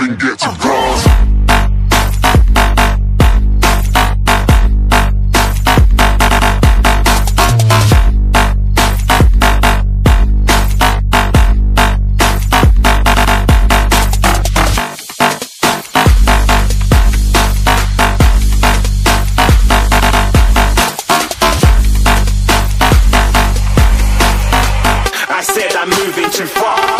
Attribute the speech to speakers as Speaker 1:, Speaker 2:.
Speaker 1: Stars.
Speaker 2: Even get to oh. cross.
Speaker 1: I said I'm moving too far.